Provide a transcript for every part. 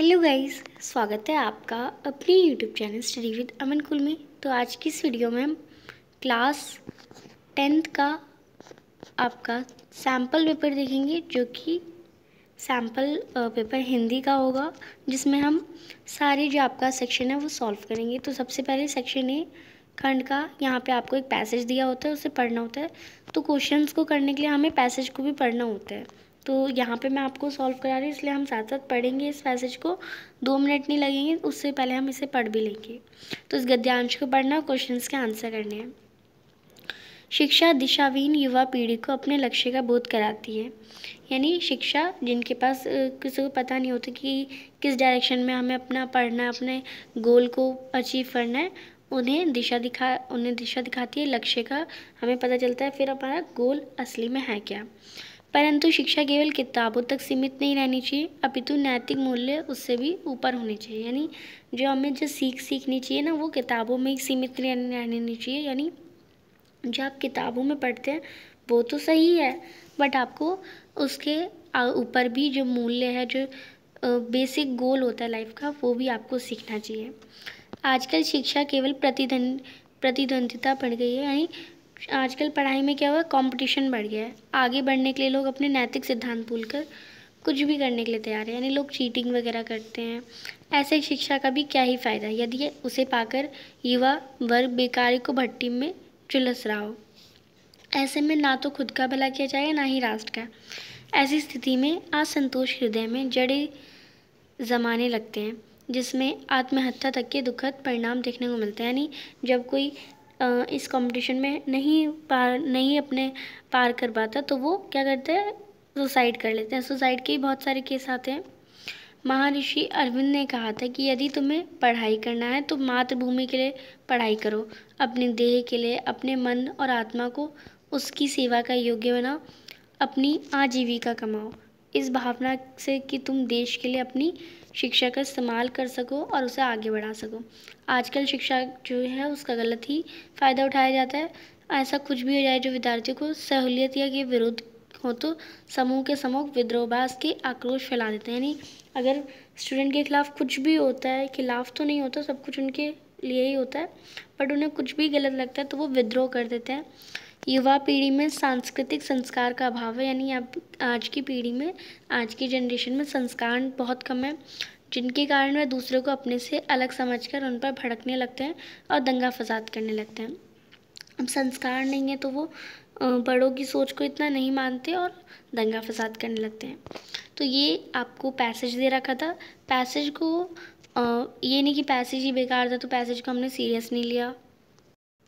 Hello guys, स्वागत है आपका अपने YouTube channel study with Aman कुल में। तो आज की इस वीडियो में हम क्लास टेंथ का आपका सैंपल पेपर देखेंगे, जो कि सैंपल पेपर हिंदी का होगा, जिसमें हम सारे जो आपका सेक्शन है वो सॉल्व करेंगे। तो सबसे पहले सेक्शन ए खंड का, यहाँ पे आपको एक पैसेज दिया होता है, उसे पढ़ना होता है। तो क्वेश्चंस को करने के लिए हमें पैसेज को भी पढ़ना होता है। तो यहाँ पे मैं आपको सॉल्व करा रही हूँ, इसलिए हम साथ साथ पढ़ेंगे इस पैसेज को। दो मिनट नहीं लगेंगे, उससे पहले हम इसे पढ़ भी लेंगे। तो इस गद्यांश को पढ़ना क्वेश्चंस के आंसर करने हैं। शिक्षा दिशावीन युवा पीढ़ी को अपने लक्ष्य का बोध कराती है। यानी शिक्षा जिनके पास किसी को पता नहीं होता कि किस डायरेक्शन में हमें अपना पढ़ना है, अपने गोल को अचीव करना है, उन्हें दिशा दिखा, उन्हें दिशा दिखाती है, लक्ष्य का हमें पता चलता है, फिर हमारा गोल असली में है क्या? परंतु शिक्षा केवल किताबों तक सीमित नहीं रहनी चाहिए, अपितु नैतिक मूल्य उससे भी ऊपर होने चाहिए। यानी जो हमें जो सीख सीखनी चाहिए ना, वो किताबों में ही सीमित रहनी चाहिए। यानी जो आप किताबों में पढ़ते हैं, वो तो सही है, बट आपको उसके ऊपर भी जो मूल्य है, जो बेसिक गोल होता है लाइफ का, वो भी आपको सीखना चाहिए। आजकल शिक्षा केवल प्रतिद्वंद प्रतिद्वंदिता पड़ गई है। यानी आजकल पढ़ाई में क्या हुआ कंपटीशन बढ़ गया है। आगे बढ़ने के लिए लोग अपने नैतिक सिद्धांत भूल कर कुछ भी करने के लिए तैयार है। यानी लोग चीटिंग वगैरह करते हैं। ऐसे शिक्षा का भी क्या ही फ़ायदा यदि उसे पाकर युवा वर्ग बेकारी को भट्टी में चुलस रहा हो। ऐसे में ना तो खुद का भला किया जाएगा ना ही राष्ट्र का। ऐसी स्थिति में असंतोष हृदय में जड़े जमाने लगते हैं, जिसमें आत्महत्या तक के दुखद परिणाम देखने को मिलते हैं। यानी जब कोई इस कंपटीशन में नहीं पार, नहीं अपने पार कर पाता तो वो क्या करते हैं? सुसाइड कर लेते हैं। सुसाइड के ही बहुत सारे केस आते हैं। महर्षि अरविंद ने कहा था कि यदि तुम्हें पढ़ाई करना है तो मातृभूमि के लिए पढ़ाई करो। अपने देह के लिए, अपने मन और आत्मा को उसकी सेवा का योग्य बनाओ। अपनी आजीविका कमाओ। इस भावना से कि तुम देश के लिए अपनी शिक्षा का इस्तेमाल कर सको और उसे आगे बढ़ा सको। आजकल शिक्षा जो है, उसका गलत ही फ़ायदा उठाया जाता है। ऐसा कुछ भी हो जाए जो विद्यार्थियों को सहूलियत या के विरुद्ध हो तो समूह के समूह विद्रोहबास के आक्रोश फैला देते हैं। यानी अगर स्टूडेंट के खिलाफ कुछ भी होता है, खिलाफ तो नहीं होता, सब कुछ उनके लिए ही होता है बट उन्हें कुछ भी गलत लगता है तो वो विद्रोह कर देते हैं। युवा पीढ़ी में सांस्कृतिक संस्कार का अभाव है, यानी अब आज की पीढ़ी में, आज की जनरेशन में संस्कार बहुत कम है, जिनके कारण वह दूसरों को अपने से अलग समझकर उन पर भड़कने लगते हैं और दंगा फसाद करने लगते हैं। अब संस्कार नहीं है तो वो बड़ों की सोच को इतना नहीं मानते और दंगा फसाद करने लगते हैं। तो ये आपको पैसेज दे रखा था। पैसेज को ये नहीं कि पैसेज ही बेकार था तो पैसेज को हमने सीरियस नहीं लिया।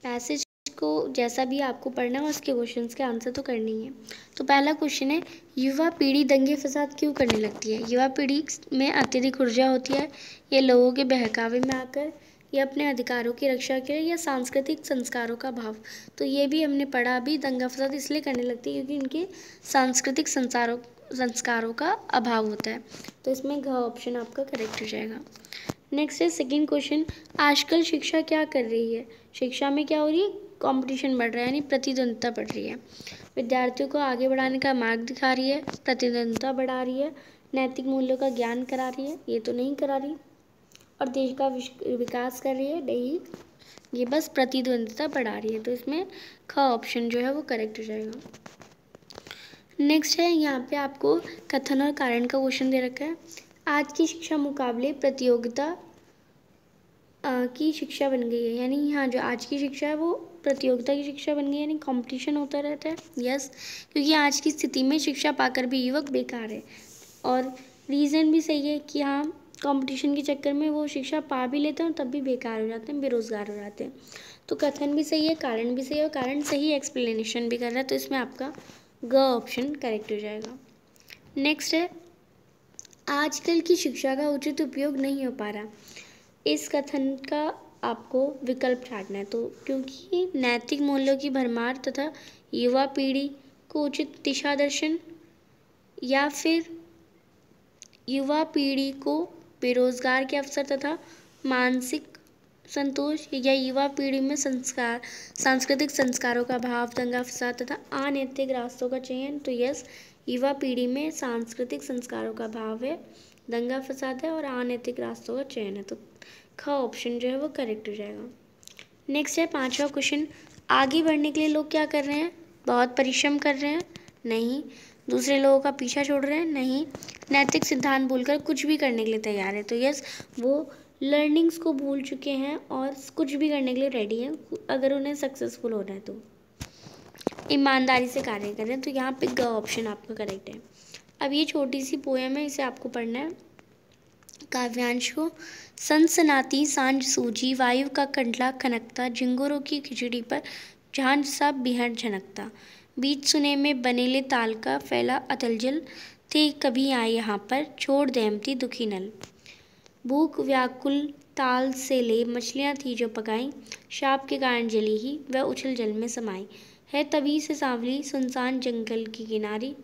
पैसेज को जैसा भी आपको पढ़ना है, उसके क्वेश्चन के आंसर तो करनी है तो पहला क्वेश्चन है, युवा पीढ़ी दंगे फसाद क्यों करने लगती है? युवा पीढ़ी में अत्यधिक ऊर्जा होती है, ये लोगों के बहकावे में आकर, या अपने अधिकारों की रक्षा के या सांस्कृतिक संस्कारों का भाव तो ये भी हमने पढ़ा, अभी दंगा फसाद इसलिए करने लगती है, क्योंकि इनके सांस्कृतिक संसारों संस्कारों का अभाव होता है। तो इसमें घ ऑप्शन आपका करेक्ट हो जाएगा। नेक्स्ट है सेकेंड क्वेश्चन आजकल शिक्षा क्या कर रही है? शिक्षा में क्या हो रही है? कंपटीशन बढ़ रहा है, यानी प्रतिद्वंदता बढ़ रही है। विद्यार्थियों को आगे बढ़ाने का मार्ग दिखा रही है प्रतिद्वंदता बढ़ा रही है, नैतिक मूल्यों का ज्ञान करा रही है, ये तो नहीं करा रही। और देश का विकास कर रही है, नहीं, ये बस प्रतिद्वंदता बढ़ा रही है तो इसमें ख ऑप्शन जो है वो करेक्ट हो जाएगा। नेक्स्ट है, यहाँ पे आपको कथन और कारण का क्वेश्चन दे रखा है। आज की शिक्षा मुकाबले प्रतियोगिता की शिक्षा बन गई है। यानी यहाँ जो आज की शिक्षा है, वो प्रतियोगिता की शिक्षा बन गई है। यानी कंपटीशन होता रहता है। यस क्योंकि आज की स्थिति में शिक्षा पाकर भी युवक बेकार है। और रीज़न भी सही है कि हाँ कंपटीशन के चक्कर में वो शिक्षा पा भी लेते हैं और तब भी बेकार हो जाते हैं, बेरोज़गार हो जाते हैं। तो कथन भी सही है, कारण भी सही है और कारण सही एक्सप्लेनेशन भी कर रहा है। तो इसमें आपका ग ऑप्शन करेक्ट हो जाएगा। नेक्स्ट है, आजकल की शिक्षा का उचित उपयोग नहीं हो पा रहा। इस कथन का आपको विकल्प छाटना है। तो क्योंकि नैतिक मूल्यों की भरमार तथा युवा पीढ़ी को उचित दिशा दर्शन या फिर युवा पीढ़ी को बेरोजगार के अवसर तथा मानसिक संतोष या युवा पीढ़ी में संस्कार, सांस्कृतिक संस्कारों का भाव, दंगा, फसाद तथा अनैतिक रास्तों का चयन तो यस, युवा पीढ़ी में सांस्कृतिक संस्कारों का भाव है, दंगा, फसाद है और अनैतिक रास्तों का चयन है तो ख ऑप्शन जो है वो करेक्ट हो जाएगा। नेक्स्ट है पांचवा क्वेश्चन आगे बढ़ने के लिए लोग क्या कर रहे हैं? बहुत परिश्रम कर रहे हैं? नहीं। दूसरे लोगों का पीछा छोड़ रहे हैं? नहीं। नैतिक सिद्धांत भूलकर कुछ भी करने के लिए तैयार है तो यस, वो लर्निंग्स को भूल चुके हैं और कुछ भी करने के लिए रेडी हैं अगर उन्हें सक्सेसफुल होना है तो। ईमानदारी से कार्य कर तो यहाँ पे ग ऑप्शन आपका करेक्ट है। अब ये छोटी सी पोएम है, इसे आपको पढ़ना है। काव्यांश को सनसनाती साँझ सूजी वायु का कंडला खनकता, झिंगुरों की खिचड़ी पर झांझ सा बिहड़ झनकता। बीच सुने में बनेले ताल का फैला अतल जल थे कभी आए यहाँ पर, छोड़ देमती दुखी नल। भूख, व्याकुल ताल से ले मछलियाँ थी जो पकाई। शाप के कारण जली ही, वह उछल जल में समाई। है तभी से सांवली, सुनसान जंगल की किनारी।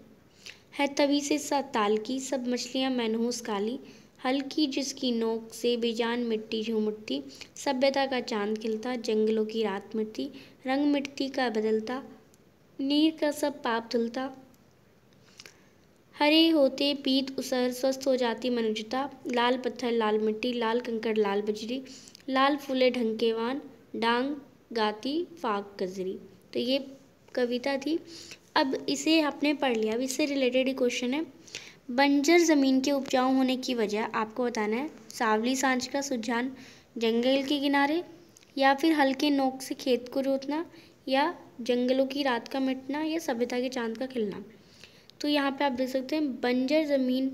है तभी से ताल की, सब मछलियाँ मैनहूस काली। हल्की जिसकी नोक से बेजान मिट्टी झूमती सभ्यता का चाँद खिलता, जंगलों की रात मिटती। रंग मिट्टी का बदलता। नीर का सब पाप धुलता। हरे होते पीत उसर, स्वस्थ हो जाती मनुजता। लाल पत्थर, लाल मिट्टी, लाल कंकड़, लाल बजरी, लाल फूले, ढंकेवान, डांग, गाती फाक गजरी तो ये कविता थी। अब इसे आपने पढ़ लिया। अब इससे रिलेटेड ही क्वेश्चन है। बंजर ज़मीन के उपजाऊ होने की वजह आपको बताना है। सावली साँझ का सुझान जंगल के किनारे, या फिर हल्के नोक से खेत को जोतना, या जंगलों की रात का मिटना, या सभ्यता के चाँद का खिलना। तो यहाँ पे आप देख सकते हैं, बंजर ज़मीन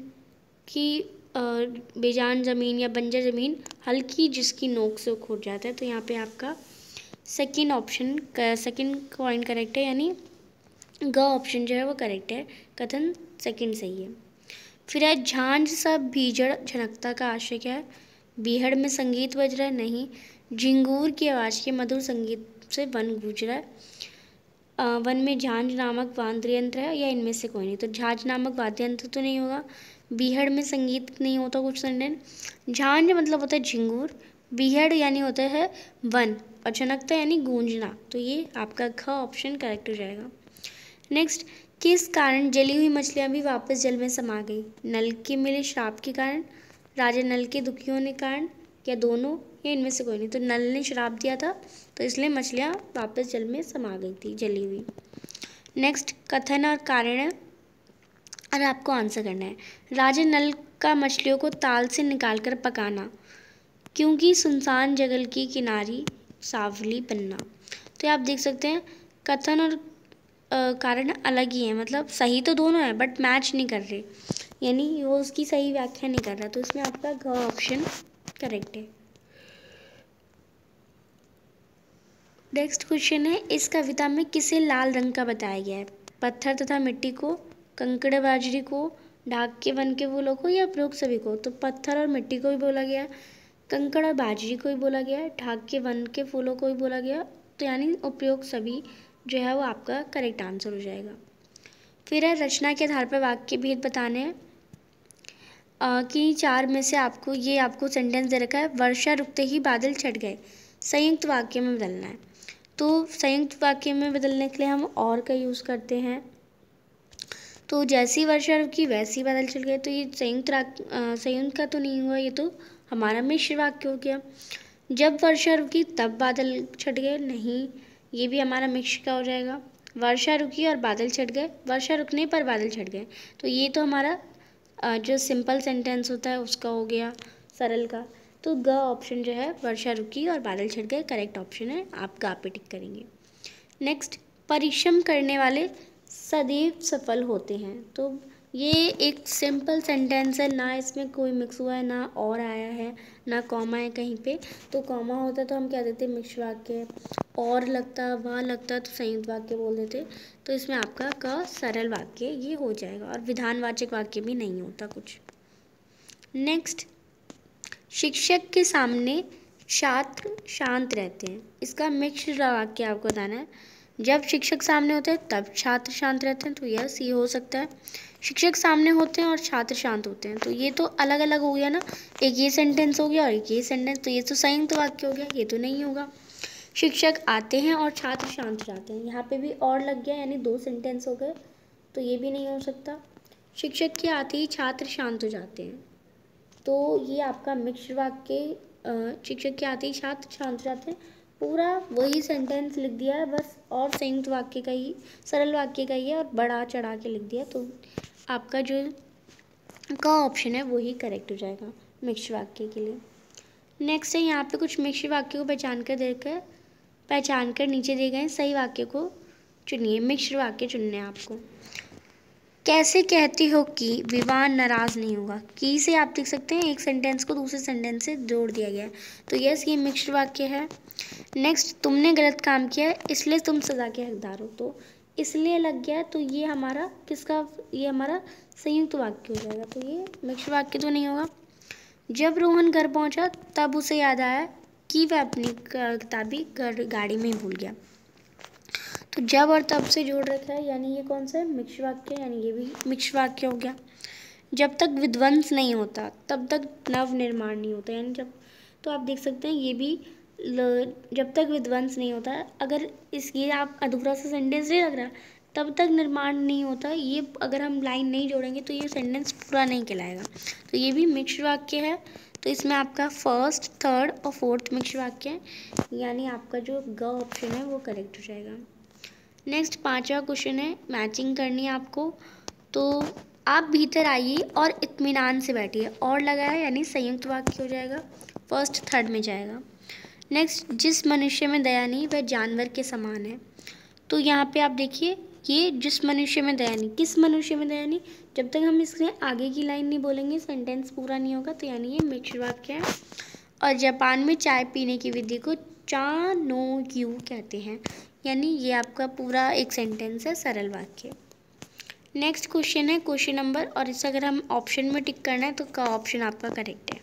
की बेजान ज़मीन या बंजर ज़मीन हल्की जिसकी नोक से उखड़ जाता है। तो यहाँ पे आपका second option second point correct है, यानी ग ऑप्शन जो है वो करेक्ट है। कथन सेकंड सही है। फिर है, झांझ सा भीजड़ झनकता का आशय क्या है। बीहड़ में संगीत बज रहा है, नहीं। झिंगूर की आवाज़ के मधुर संगीत से वन गूंज रहा है। वन में झांझ नामक वाद्य यंत्र है या इनमें से कोई नहीं। तो झांझ नामक वाद्य यंत्र तो नहीं होगा। बीहड़ में संगीत नहीं होता कुछ सेंटेंस झांझ मतलब होता है झिंगूर। बीहड़ यानी होता है वन। और झनकता यानी गूंजना। तो ये आपका ख ऑप्शन करेक्ट हो जाएगा। नेक्स्ट किस कारण जली हुई मछलियाँ भी वापस जल में समा गई? नल के मिले श्राप के कारण? राजा नल के दुखी होने कारण? या दोनों? या इनमें से कोई नहीं। तो नल ने श्राप दिया था तो इसलिए मछलियाँ वापस जल में समा गई थी, जली हुई। नेक्स्ट कथन और कारण और आपको आंसर करना है। राजा नल का मछलियों को ताल से निकाल कर पकाना, क्योंकि सुनसान जगल की किनारी सावली बनना। तो आप देख सकते हैं, कथन और कारण अलग ही है। मतलब सही तो दोनों है बट मैच नहीं कर रहे। यानी वो उसकी सही व्याख्या नहीं कर रहा। तो इसमें आपका घ ऑप्शन करेक्ट है। नेक्स्ट क्वेश्चन है, इस कविता में किसे लाल रंग का बताया गया है? पत्थर तथा मिट्टी को, कंकड़ बाजरी को ढाक के वन के फूलों को या उपरोक्त सभी को? तो पत्थर और मिट्टी को भी बोला गया कंकड़ और बाजरी को भी बोला गया ढाक के वन के फूलों को भी बोला गया तो यानी उपयोग सभी जो है, वो आपका करेक्ट आंसर हो जाएगा। फिर है, रचना के आधार पर वाक्य भेद बताने कि चार में से आपको, ये आपको सेंटेंस दे रखा है, वर्षा रुकते ही बादल छट गए। संयुक्त वाक्य में बदलना है। तो संयुक्त वाक्य में बदलने के लिए हम और का यूज़ करते हैं। तो जैसी वर्षा रुकी वैसी बादल चल गए तो ये संयुक्त संयुक्त का तो नहीं हुआ, ये तो हमारा मिश्र वाक्य हो गया। जब वर्षा रुकी तब बादल छट गए, नहीं, ये भी हमारा मिक्स का हो जाएगा। वर्षा रुकी और बादल छट गए, वर्षा रुकने पर बादल छट गए। तो ये तो हमारा जो सिंपल सेंटेंस होता है, उसका हो गया सरल का। तो ग ऑप्शन जो है, वर्षा रुकी और बादल छट गए करेक्ट ऑप्शन है आप गा पे टिक करेंगे। नेक्स्ट परिश्रम करने वाले सदैव सफल होते हैं। तो ये एक सिंपल सेंटेंस है, ना इसमें कोई मिक्स हुआ है, ना और आया है, ना कॉमा है कहीं पे। तो कॉमा होता तो हम क्या देते मिक्स वाक्य। और लगता, वहाँ लगता तो संयुक्त वाक्य बोल देते। तो इसमें आपका का सरल वाक्य ये हो जाएगा और विधानवाचक वाक्य भी नहीं होता कुछ। नेक्स्ट शिक्षक के सामने छात्र शांत रहते हैं। इसका मिक्स वाक्य आपको बताना है। जब शिक्षक सामने होते हैं, तब छात्र शांत रहते हैं तो यस ये हो सकता है। शिक्षक सामने होते हैं और छात्र शांत होते हैं। तो ये तो अलग अलग हो गया ना। एक ये सेंटेंस हो गया और एक ये सेंटेंस तो ये तो संयुक्त तो वाक्य हो गया, ये तो नहीं होगा। शिक्षक आते हैं और छात्र शांत जाते हैं। यहाँ पे भी और लग गया, यानी दो सेंटेंस हो गए। तो ये भी नहीं हो सकता। शिक्षक के आते ही छात्र शांत हो जाते हैं। तो ये आपका मिक्स्ड वाक्य शिक्षक के आते ही छात्र हो जाते हैं। पूरा वही सेंटेंस लिख दिया है, बस और संयुक्त वाक्य का ही, सरल वाक्य का ही है और बड़ा चढ़ा के लिख दिया तो आपका जो का ऑप्शन है, वही करेक्ट हो जाएगा मिक्स वाक्य के लिए। नेक्स्ट है, यहाँ पे कुछ मिक्स वाक्य को पहचान कर देकर पहचान कर नीचे दिए गए सही वाक्य को चुनिए मिक्स वाक्य चुनने आपको। कैसे कहती हो कि विवाह नाराज़ नहीं होगा की से आप देख सकते हैं, एक सेंटेंस को दूसरे सेंटेंस से जोड़ दिया गया है। तो यस ये मिक्स्ड वाक्य है। नेक्स्ट तुमने गलत काम किया इसलिए तुम सज़ा के हकदार हो। तो इसलिए लग गया तो ये हमारा किसका, ये हमारा संयुक्त वाक्य हो जाएगा। तो ये मिक्स्ड वाक्य तो नहीं होगा। जब रोहन घर पहुँचा, तब उसे याद आया कि वह अपनी किताबी गाड़ी में भूल गया। तो जब और तब से जोड़ रखा है, यानी ये कौन सा है? मिक्स वाक्य, यानी ये भी मिक्स वाक्य हो गया। जब तक विध्वंस नहीं होता, तब तक नव निर्माण नहीं होता, यानी जब तो आप देख सकते हैं ये भी जब तक विध्वंस नहीं होता, अगर इस, ये आप अधूरा सा सेंटेंस नहीं लग रहा, तब तक निर्माण नहीं होता, ये अगर हम लाइन नहीं जोड़ेंगे तो ये सेंटेंस पूरा नहीं कहलाएगा। तो ये भी मिक्स वाक्य है तो इसमें आपका फ़र्स्ट थर्ड और फोर्थ मिक्स वाक्य है, यानी आपका जो ग ऑप्शन है, वो करेक्ट हो जाएगा। नेक्स्ट पांचवा क्वेश्चन है मैचिंग करनी है आपको। तो आप भीतर आइए और इतमान से बैठिए। और लगाया यानी संयुक्त वाक्य हो जाएगा फ़र्स्ट थर्ड में जाएगा। नेक्स्ट जिस मनुष्य में दया नहीं, वह जानवर के समान है। तो यहाँ पे आप देखिए, ये जिस मनुष्य में दया नहीं, किस मनुष्य में दया नहीं, जब तक हम इसके आगे की लाइन नहीं बोलेंगे सेंटेंस पूरा नहीं होगा तो यानी ये मिक्स वाक्य है। और जापान में चाय पीने की विधि को चा नो यू कहते हैं। यानी ये आपका पूरा एक सेंटेंस है, सरल वाक्य। नेक्स्ट क्वेश्चन है क्वेश्चन नंबर और इसे अगर हम ऑप्शन में टिक करना है तो का ऑप्शन आपका करेक्ट है।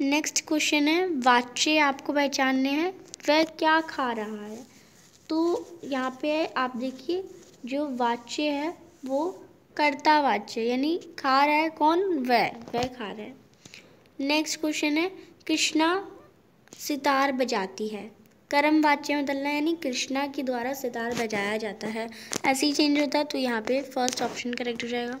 नेक्स्ट क्वेश्चन है, वाच्य आपको पहचानने हैं, वह क्या खा रहा है? तो यहाँ पे आप देखिए, जो वाच्य है, वो कर्ता वाच्य, यानी खा रहा है कौन? वह वह खा रहा है। नेक्स्ट क्वेश्चन है, कृष्णा सितार बजाती है। कर्म वाच्य में बदलना यानी कृष्णा के द्वारा सितार बजाया जाता है। ऐसे ही चेंज होता है तो यहाँ पे फ़र्स्ट ऑप्शन करेक्ट हो जाएगा।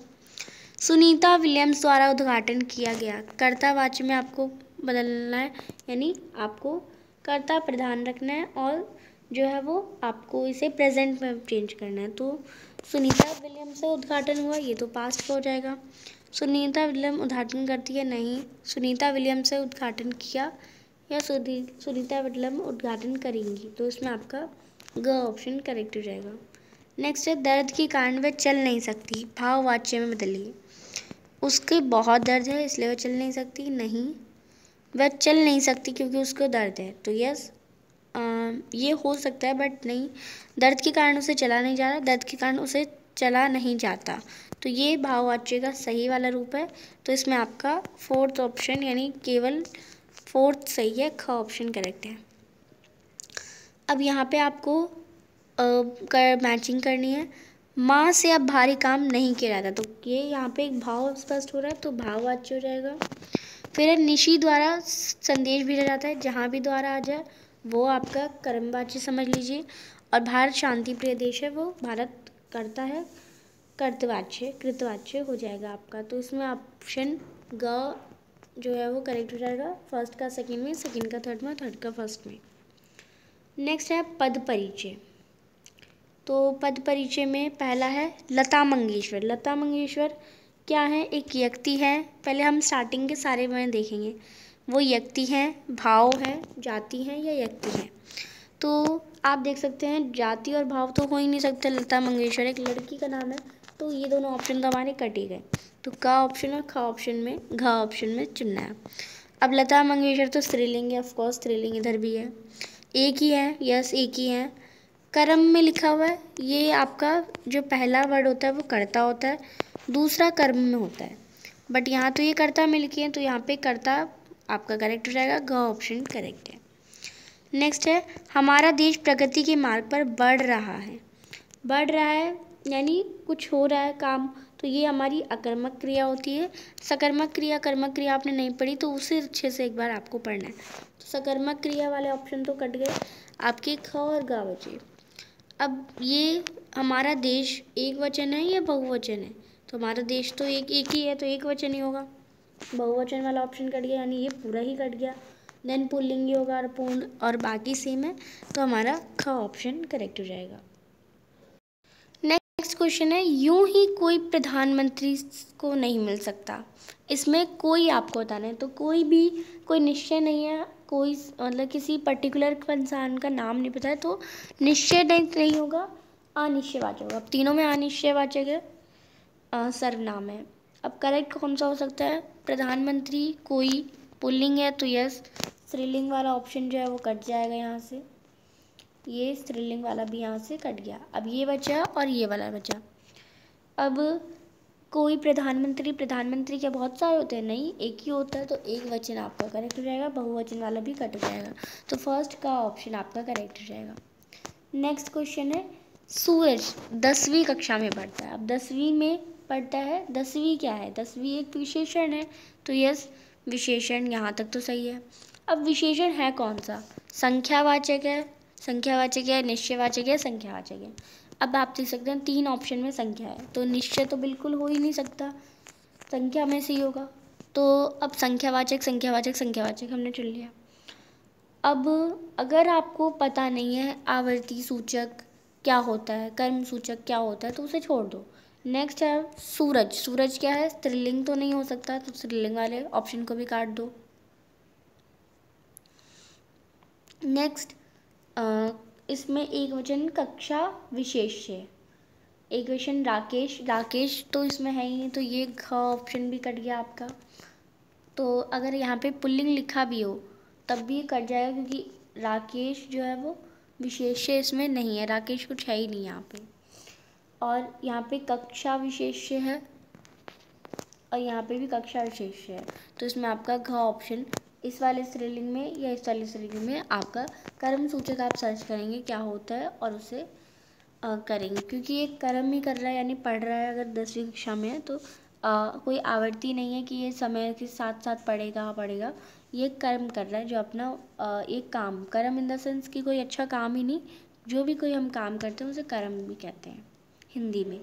सुनीता विलियम्स द्वारा उद्घाटन किया गया। कर्ता वाच्य में आपको बदलना है, यानी आपको कर्ता प्रधान रखना है और जो है वो आपको इसे प्रेजेंट में चेंज करना है। तो सुनीता विलियम से उद्घाटन हुआ, ये तो पास्ट हो जाएगा। सुनीता विलियम उद्घाटन करती है, नहीं। सुनीता विलियम से उद्घाटन किया या सुधी सुनीता विलियम उद्घाटन करेंगी। तो इसमें आपका ग ऑप्शन करेक्ट हो जाएगा। नेक्स्ट है, दर्द के कारण वह चल नहीं सकती। भाववाच्य में बदलिए। उसके बहुत दर्द है, इसलिए वह चल नहीं सकती। नहीं, वह चल नहीं सकती क्योंकि उसको दर्द है। तो यस ये हो सकता है बट नहीं। दर्द के कारण उसे चला नहीं जा रहा, दर्द के कारण उसे चला नहीं जाता। तो ये भाववाच्य का सही वाला रूप है। तो इसमें आपका फोर्थ ऑप्शन यानी केवल फोर्थ सही है, ख ऑप्शन करेक्ट है। अब यहाँ पे आपको कर मैचिंग करनी है। माँ से अब भारी काम नहीं किया जाता तो ये यहाँ पे एक भाव स्पष्ट हो रहा है तो भाव भाववाच्य हो जाएगा। फिर निशी द्वारा संदेश भेजा जाता है, जहाँ भी द्वारा आ जाए, वो आपका कर्मवाच्य समझ लीजिए। और भारत शांति प्रिय देश है, वो भारत करता है, कर्तवाच्य, कृतवाच्य हो जाएगा आपका। तो इसमें ऑप्शन ग जो है वो करेक्ट हो जाएगा फ़र्स्ट का सेकंड में सेकंड का थर्ड में थर्ड का फ़र्स्ट में। नेक्स्ट है पद परिचय। तो पद परिचय में पहला है लता मंगेशकर। लता मंगेशकर क्या है? एक व्यक्ति है। पहले हम स्टार्टिंग के सारे में देखेंगे। वो व्यक्ति हैं, भाव है, जाति हैं या व्यक्ति हैं। तो आप देख सकते हैं, जाति और भाव तो हो ही नहीं सकते। लता मंगेशकर, एक लड़की का नाम है तो ये दोनों ऑप्शन तो हमारे कटे गए। तो का ऑप्शन और खा ऑप्शन में, घा ऑप्शन में चुनना है। अब लता मंगेशकर तो स्त्रीलिंग है ऑफकोर्स स्त्रीलिंग इधर भी है। एक ही है यस एक ही है। कर्म में लिखा हुआ है, ये आपका जो पहला वर्ड होता है वो कर्ता होता है, दूसरा कर्म में होता है। बट यहाँ तो ये कर्ता में लिखी है तो यहाँ पे कर्ता आपका करेक्ट हो जाएगा ग ऑप्शन करेक्ट है। नेक्स्ट है, हमारा देश प्रगति के मार्ग पर बढ़ रहा है। बढ़ रहा है, यानी कुछ हो रहा है काम तो ये हमारी अकर्मक क्रिया होती है। सकर्मक क्रिया, कर्मक क्रिया आपने नहीं पढ़ी तो उसे अच्छे से एक बार आपको पढ़ना है। तो सकर्मक क्रिया वाले ऑप्शन तो कट गए। आपके ख और गा बचे। अब ये हमारा देश एक वचन है या बहुवचन है? तो हमारा देश तो एक एक ही है तो एक वचन ही होगा। बहुवचन वाला ऑप्शन कट गया, यानी ये पूरा ही कट गया। देन पुल्लिंग होगा और पूर्ण और बाकी सेम है तो हमारा ख ऑप्शन करेक्ट हो जाएगा। क्वेश्चन है, यूँ ही कोई प्रधानमंत्री को नहीं मिल सकता। इसमें कोई आपको बताना है तो कोई भी, कोई निश्चय नहीं है, कोई मतलब किसी पर्टिकुलर इंसान का नाम नहीं पता है तो निश्चय नहीं होगा अनिश्चयवाचक होगा अब तीनों में अनिश्चयवाचक है सर्वनाम है। अब करेक्ट कौन सा हो सकता है? प्रधानमंत्री, कोई पुल्लिंग है तो यस स्त्रीलिंग वाला ऑप्शन जो है वो कट जाएगा यहाँ से। ये स्त्रीलिंग वाला भी यहाँ से कट गया। अब ये बचा और ये वाला बचा। अब कोई प्रधानमंत्री प्रधानमंत्री क्या बहुत सारे होते हैं? नहीं, एक ही होता है तो एक वचन आपका करेक्ट हो जाएगा, बहुवचन वाला भी कट हो जाएगा। तो फ़र्स्ट का ऑप्शन आपका करेक्ट हो जाएगा। नेक्स्ट क्वेश्चन है, सूरज दसवीं कक्षा में पढ़ता है। अब दसवीं में पढ़ता है, दसवीं क्या है? दसवीं एक विशेषण है। तो यस विशेषण यहाँ तक तो सही है। अब विशेषण है कौन सा? संख्यावाचक है संख्यावाचक है, निश्चयवाचक है, संख्यावाचक है। अब आप देख सकते हैं, तीन ऑप्शन में संख्या है। तो निश्चय तो बिल्कुल हो ही नहीं सकता। संख्या में से ही होगा। तो अब संख्यावाचक संख्यावाचक संख्यावाचक, हमने चुन लिया। अब अगर आपको पता नहीं है, आवर्ती सूचक क्या होता है, कर्म सूचक क्या होता है तो उसे छोड़ दो। नेक्स्ट है सूरज। सूरज क्या है? स्त्रीलिंग तो नहीं हो सकता तो स्त्रीलिंग वाले ऑप्शन को भी काट दो। नेक्स्ट इसमें एक वचन कक्षा विशेष है। एक वचन राकेश राकेश तो इसमें है ही तो ये घ ऑप्शन भी कट गया आपका। तो अगर यहाँ पे पुल्लिंग लिखा भी हो, तब भी ये कट जाएगा, क्योंकि राकेश जो है वो विशेष इसमें नहीं है। राकेश कुछ है ही नहीं यहाँ पे। और यहाँ पे कक्षा विशेष है, और यहाँ पे भी कक्षा विशेष है। तो इसमें आपका घ ऑप्शन इस वाले स्त्रीलिंग में या इस वाले स्त्रीलिंग में आपका कर्म सूचक आप सर्च करेंगे क्या होता है और उसे आ, करेंगे। क्योंकि ये कर्म ही कर रहा है यानी पढ़ रहा है अगर दसवीं कक्षा में है तो आ, कोई आवर्ती नहीं है कि ये समय के साथ साथ पढ़ेगा पढ़ेगा। ये कर्म कर रहा है जो अपना आ, एक काम कर्म इन द सेंस कि कोई अच्छा काम ही नहीं जो भी कोई हम काम करते हैं उसे कर्म भी कहते हैं हिंदी में।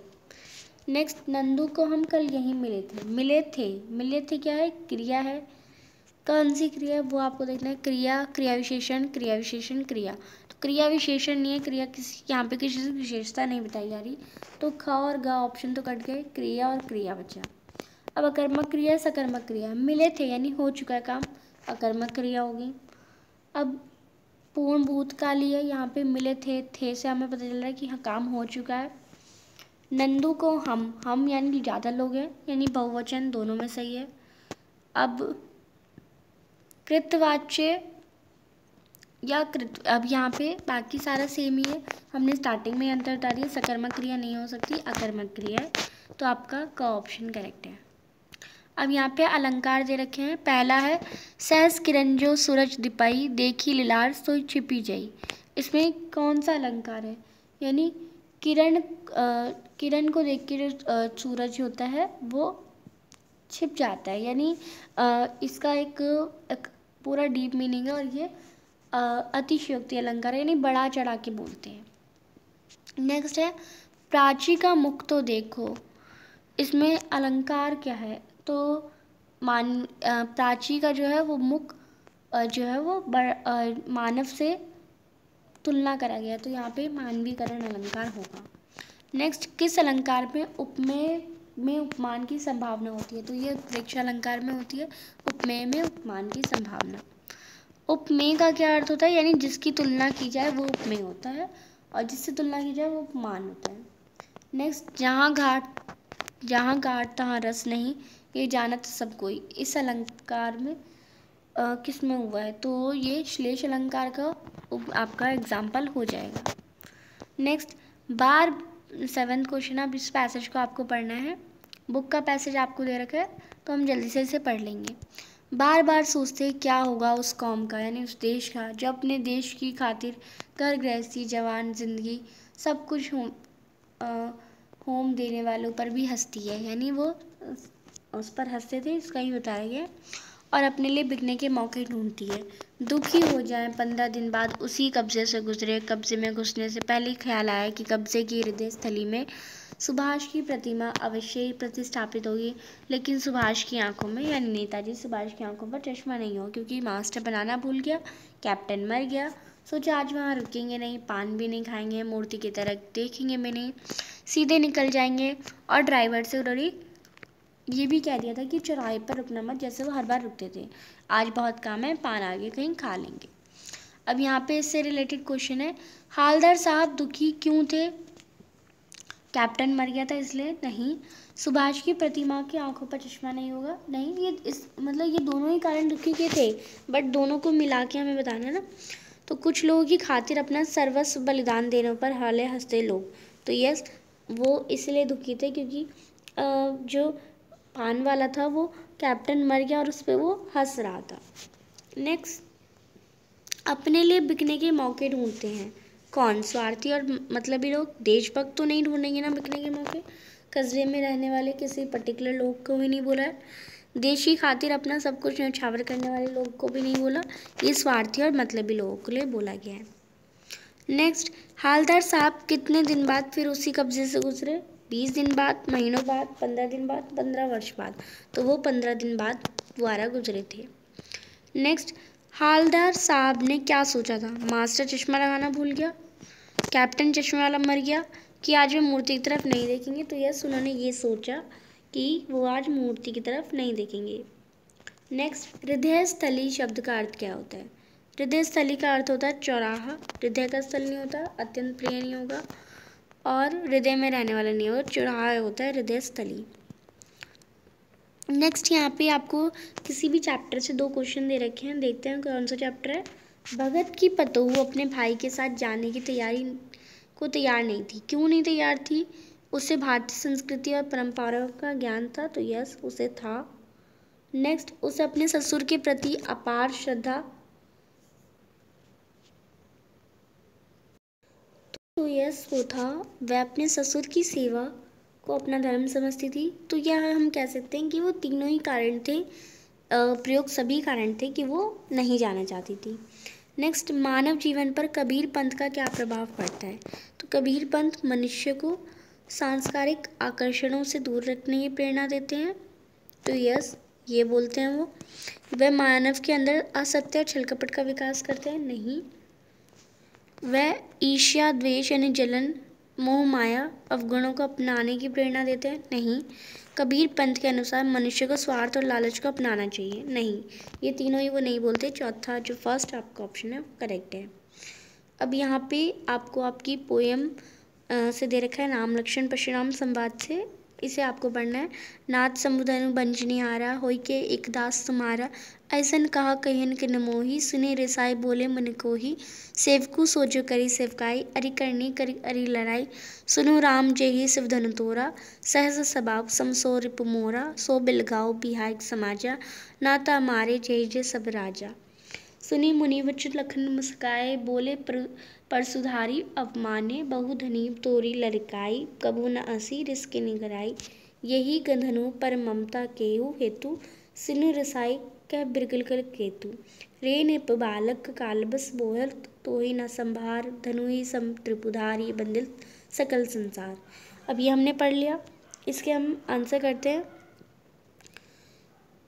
नेक्स्ट नंदू को हम कल यहीं मिले थे। मिले थे? मिले थे क्या है? क्रिया है। कौन सी क्रिया है वो आपको देखना है, क्रिया क्रिया विशेषण क्रिया। विशेषण क्रिया तो क्रिया विशेषण नहीं है, क्रिया किसी, यहाँ पे किसी विशेषता नहीं बताई जा रही। तो ख और ग ऑप्शन तो कट गए, क्रिया और क्रिया बचा अब अकर्मक क्रिया, सकर्मक क्रिया। मिले थे, यानी हो चुका है काम। अकर्मक क्रिया होगी अब पूर्ण भूतकाली है, यहाँ पे मिले थे थे से हमें पता चल रहा है कि हाँ काम हो चुका है। नंदू को हम हम यानी कि ज़्यादा लोग हैं, यानी बहुवचन दोनों में सही है। अब कृतवाच्य या कृत अब यहाँ पे बाकी सारा सेम ही है। हमने स्टार्टिंग में अंतर बता दिया। सकर्मक क्रिया नहीं हो सकती अकर्मक क्रिया है। तो आपका क ऑप्शन करेक्ट है। अब यहाँ पे अलंकार दे रखे हैं। पहला है सहस किरण जो सूरज दिपाई देखी लिलार सोई छिपी जाई। इसमें कौन सा अलंकार है? यानी किरण किरण को देख के जो सूरज होता है वो छिप जाता है। यानी इसका एक, एक पूरा डीप मीनिंग है और ये अतिशयोक्ति अलंकार यानी बड़ा चढ़ा के बोलते हैं। नेक्स्ट है, प्राची का मुख तो देखो। इसमें अलंकार क्या है? तो मान प्राची का जो है, वो मुख जो है, वो बड़ मानव से तुलना करा गया तो यहाँ पे मानवीकरण अलंकार होगा। नेक्स्ट किस अलंकार में उपमेय में उपमान की संभावना होती है तो ये वृक्ष अलंकार में होती है, उपमेय में उपमान की संभावना। उपमेय का क्या अर्थ होता है? यानी जिसकी तुलना की जाए वो उपमेय होता है, और जिससे तुलना की जाए वो उपमान होता है। नेक्स्ट जहाँ घाट जहाँ घाट, तहाँ रस नहीं, ये जानत सब कोई। इस अलंकार में किसमें हुआ है? तो ये श्लेष अलंकार का आपका एग्ज़ाम्पल हो जाएगा। नेक्स्ट बार सेवेंथ क्वेश्चन अब इस पैसेज को आपको पढ़ना है। बुक का पैसेज आपको दे रखा है तो हम जल्दी से इसे पढ़ लेंगे। बार बार सोचते क्या होगा उस कौम का, यानी उस देश का। जो अपने देश की खातिर घर गृहस्थी, जवान, ज़िंदगी, सब कुछ होम होम देने वालों पर भी हंसती है। यानी वो उस पर हँसते थे, इसका ही बताया गया और अपने लिए बिकने के मौके ढूंढती है। दुखी हो जाए पंद्रह दिन बाद, उसी कब्ज़े से गुजरे। कब्ज़े में घुसने से पहले ख्याल आया कि कब्ज़े की हृदय स्थली में सुभाष की प्रतिमा अवश्य ही प्रतिष्ठापित होगी। लेकिन सुभाष की आँखों में, यानी नेताजी सुभाष की आँखों पर चश्मा नहीं हो, क्योंकि मास्टर बनाना भूल गया, कैप्टन मर गया। सोचा आज वहाँ रुकेंगे नहीं, पान भी नहीं खाएँगे, मूर्ति की तरह देखेंगे भी नहीं, सीधे निकल जाएँगे। और ड्राइवर से उन्होंने ये भी कह दिया था कि चौराहे पर रुकना मत, जैसे वो हर बार रुकते थे। आज बहुत काम है, पान आगे कहीं खा लेंगे। अब यहाँ पे इससे रिलेटेड क्वेश्चन है, हालदार साहब दुखी क्यों थे? कैप्टन मर गया था इसलिए नहीं। सुभाष की प्रतिमा की आँखों पर चश्मा नहीं होगा? नहीं, ये इस मतलब ये दोनों ही कारण दुखी के थे बट दोनों को मिला के हमें बताना ना। तो कुछ लोगों की खातिर अपना सर्वस्व बलिदान देने पर हाले हँसते लोग। तो यस वो इसलिए दुखी थे क्योंकि जो पान वाला था, वो कैप्टन मर गया और उस पर वो हंस रहा था। नेक्स्ट अपने लिए बिकने के मौके ढूंढते हैं। कौन? स्वार्थी और मतलबी लोग देशभक्त तो नहीं ढूंढेंगे ना बिकने के मौके। कस्बे में रहने वाले किसी पर्टिकुलर लोग को भी नहीं बोला। देश खातिर अपना सब कुछ न्यौछावर करने वाले लोग को भी नहीं बोला। ये स्वार्थी और मतलबी लोगों के लिए बोला गया है। नेक्स्ट हालदार साहब कितने दिन बाद फिर उसी कब्जे से गुजरे? बीस दिन बाद, महीनों बाद, पंद्रह दिन बाद, पंद्रह वर्ष बाद। तो वो पंद्रह दिन बाद दोबारा गुजरे थे। नेक्स्ट हालदार साहब ने क्या सोचा था? मास्टर चश्मा लगाना भूल गया? कैप्टन चश्मे वाला मर गया? कि आज वे मूर्ति की तरफ़ नहीं देखेंगे? तो यस, उन्होंने ये सोचा कि वो आज मूर्ति की तरफ़ नहीं देखेंगे। नेक्स्ट हृदय स्थली शब्द का अर्थ क्या होता है? हृदय स्थली का अर्थ होता है चौराहा। हृदय का स्थल नहीं होता, अत्यंत प्रिय नहीं होगा। और हृदय में रहने वाला नहीं होगा चौराहा होता है हृदय स्थली। नेक्स्ट यहाँ पे आपको किसी भी चैप्टर से दो क्वेश्चन दे रखे हैं, देखते हैं कौन सा चैप्टर है। भगत की पतोहू अपने भाई के साथ जाने की तैयारी को तैयार नहीं थी। क्यों नहीं तैयार थी? उसे भारतीय संस्कृति और परंपराओं का ज्ञान था तो यस उसे था। नेक्स्ट उसे अपने ससुर के प्रति अपार श्रद्धा तो यस वो था। वह अपने ससुर की सेवा को अपना धर्म समझती थी। तो यह हम कह सकते हैं कि वो तीनों ही कारण थे। प्रयोग सभी कारण थे कि वो नहीं जाना चाहती थी। नेक्स्ट मानव जीवन पर कबीर पंथ का क्या प्रभाव पड़ता है? तो कबीर पंथ मनुष्य को सांस्कारिक आकर्षणों से दूर रखने की प्रेरणा देते हैं। तो यस, ये बोलते हैं वो, वह मानव के अंदर असत्य और छलकपट का विकास करते हैं? नहीं। वह ईर्ष्या, द्वेष यानी जलन, मोह, माया, अवगुणों को अपनाने की प्रेरणा देते हैं। नहीं, कबीर पंथ के अनुसार मनुष्य को स्वार्थ और लालच को अपनाना चाहिए। नहीं, ये तीनों ही वो नहीं बोलते। चौथा, जो फ़र्स्ट आपका ऑप्शन है करेक्ट है। अब यहाँ पे आपको आपकी पोएम से दे रखा है राम लक्ष्मण परशुराम संवाद से। इसे आपको पढ़ना है। नाथ समुदनु बंजनी हारा होई के एक दास तुम्हारा ऐसन कहा कहन के नमोही सुने रिसाई बोले मन को ही सेवकू सोजो करी सेवकाई, अरि करनी करी अरि लड़ाई। सुनो राम जय ही शिव तोरा। सहज सबाब समसो रिप मोरा। सो बिलगाओ बिहायक समाजा। नाता मारे जय जय सब राजा। सुनी मुनि वच लखन मुस्काए, बोले पर परसुधारी अपमाने बहुधनी तोरी लड़काई कबू न असी रिस्क निगराई, यही गंधनु पर ममता केहू, हेतु, सिनु, रसाई, कह बिरगल कर केतु। रे निप बालक, कालबस बोहल तो ही न संभार धनु ही सम त्रिपुधारी, बंदिल, सकल संसार। अब ये हमने पढ़ लिया। इसके हम आंसर करते हैं।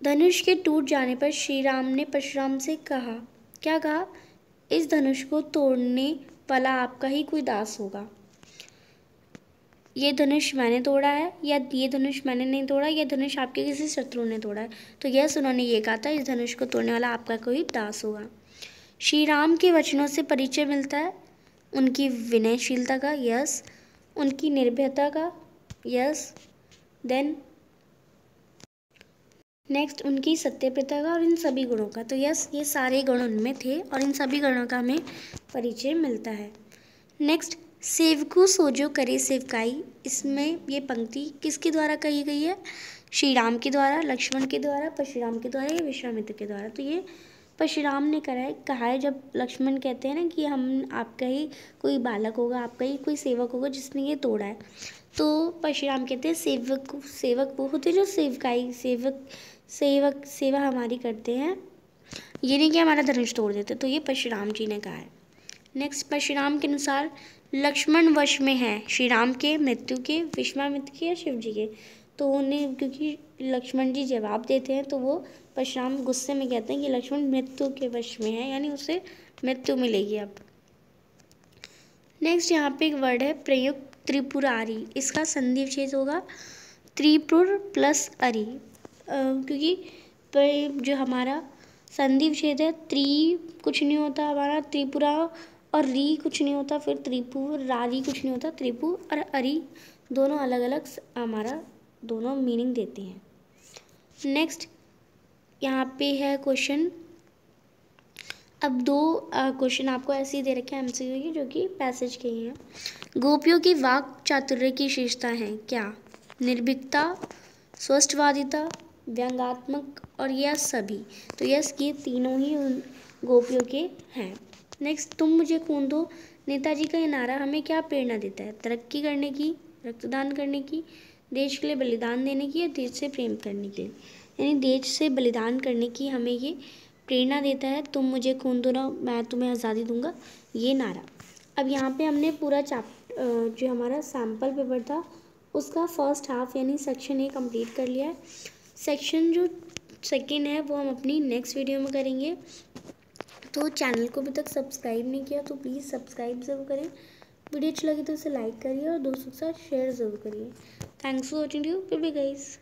धनुष के टूट जाने पर श्री राम ने परशुराम से कहा, क्या कहा? इस धनुष को तोड़ने वाला आपका ही कोई दास होगा। ये धनुष मैंने तोड़ा है, या ये धनुष मैंने नहीं तोड़ा, ये धनुष आपके किसी शत्रु ने तोड़ा है। तो यस उन्होंने ये कहा था, इस धनुष को तोड़ने वाला आपका कोई दास होगा। श्री राम के वचनों से परिचय मिलता है, उनकी विनयशीलता का, यस, उनकी निर्भयता का, यस देन नेक्स्ट उनकी सत्यप्रता का और इन सभी गुणों का। तो यस ये सारे गुण उनमें थे और इन सभी गुणों का हमें परिचय मिलता है। नेक्स्ट सेवकु सोजो करे सेवकाई। इसमें ये पंक्ति किसके द्वारा कही गई है? श्री राम के द्वारा, लक्ष्मण के द्वारा, परशुराम के द्वारा या विश्वामित्र के द्वारा? तो ये परशुराम ने करा है। कहा है, जब लक्ष्मण कहते हैं ना कि हम, आपका ही कोई बालक होगा, आपका ही कोई सेवक होगा जिसने ये तोड़ा है। तो परशुराम कहते हैं सेवक सेवक वो होते जो सेवकाई, सेवक सेवक, सेवा हमारी करते हैं। ये नहीं कि हमारा धनुष तोड़ देते तो ये परशुराम जी ने कहा है। नेक्स्ट परशुराम के अनुसार लक्ष्मण वश में है श्री राम के, मृत्यु के, विश्वामित्र के या शिव जी के। तो उन्हें, क्योंकि लक्ष्मण जी जवाब देते हैं तो वो परशुराम गुस्से में कहते हैं कि लक्ष्मण मृत्यु के वश में है, यानी उसे मृत्यु मिलेगी अब। नेक्स्ट यहाँ पे एक वर्ड है, प्रयुक्त त्रिपुरारी। इसका संधि विशेष होगा, त्रिपुर प्लस अरी। क्योंकि पर जो हमारा संधि विच्छेद है, त्रि कुछ नहीं होता हमारा, त्रिपुरा और री कुछ नहीं होता, फिर त्रिपुर रारी कुछ नहीं होता त्रिपु और अरी दोनों अलग अलग हमारा दोनों मीनिंग देते हैं। नेक्स्ट यहाँ पे है क्वेश्चन अब दो क्वेश्चन आपको ऐसे ही दे रखे हैं एमसीक्यू की, जो कि पैसेज के ही हैं। गोपियों की वाक चातुर्य की विशेषता है क्या? निर्भीकता, स्वस्थवादिता व्यंगात्मक और यह सभी। तो यस ये तीनों ही उन गोपियों के हैं। नेक्स्ट तुम मुझे खून दो। नेताजी का ये नारा हमें क्या प्रेरणा देता है? तरक्की करने की, रक्तदान करने की, देश के लिए बलिदान देने की या देश से प्रेम करने के लिए? यानी देश से बलिदान करने की हमें ये प्रेरणा देता है, तुम मुझे खून दो ना, मैं तुम्हें आज़ादी दूँगा, ये नारा। अब यहाँ पे हमने पूरा चाप जो हमारा सैंपल पेपर था, उसका फ़र्स्ट हाफ़ यानी सेक्शन ए कंप्लीट कर लिया है। सेक्शन जो सेकेंड है, वो हम अपनी नेक्स्ट वीडियो में करेंगे। तो चैनल को अभी तक सब्सक्राइब नहीं किया तो प्लीज़ सब्सक्राइब ज़रूर करें। वीडियो अच्छी लगी तो उसे लाइक करिए और दोस्तों के साथ शेयर ज़रूर करिए। Thanks for watching you be guys